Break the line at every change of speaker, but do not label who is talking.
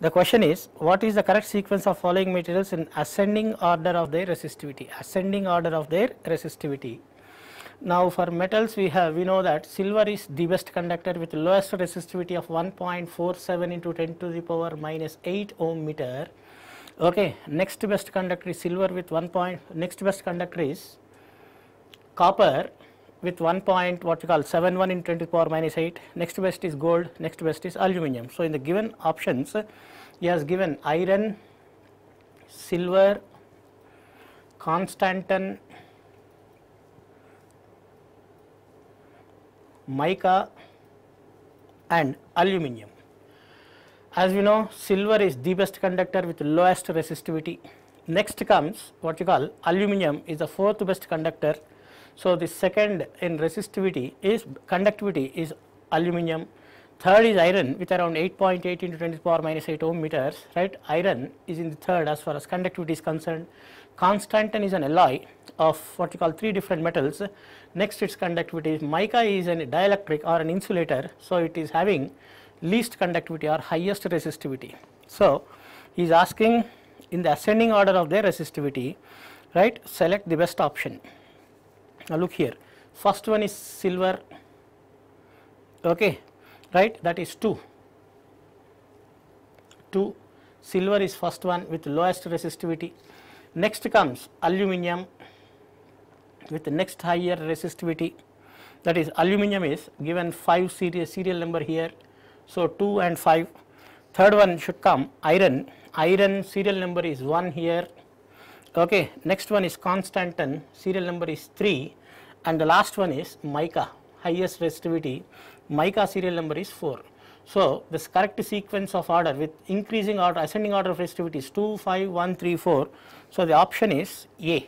The question is what is the correct sequence of following materials in ascending order of their resistivity, ascending order of their resistivity. Now for metals we have we know that silver is the best conductor with lowest resistivity of 1.47 into 10 to the power minus 8 ohm meter. Okay, next best conductor is silver with 1 point, next best conductor is copper with 1 point what we call 71 into 10 to the power minus 8, next best is gold, next best is aluminum. So in the given options he has given iron, silver, constantan, mica and aluminum. As we know silver is the best conductor with lowest resistivity. Next comes what you call aluminum is the fourth best conductor. So, the second in resistivity is conductivity is aluminum. Third is iron with around 8.8 into 10 to the power minus 8 ohm meters right. Iron is in the third as far as conductivity is concerned. Constantan is an alloy of what you call three different metals. Next its conductivity is mica is a dielectric or an insulator. So, it is having least conductivity or highest resistivity. So, he is asking in the ascending order of their resistivity right select the best option. Now, look here. First one is silver. Okay right? That is 2 2 silver is first one with lowest resistivity. Next comes aluminum with the next higher resistivity. That is aluminum is given 5 serial serial number here. So 2 and 5 third one should come iron. Iron serial number is 1 here okay next one is constantan serial number is 3 and the last one is mica highest resistivity mica serial number is 4 so this correct sequence of order with increasing order ascending order of resistivity is 2 5 1 3 4 so the option is a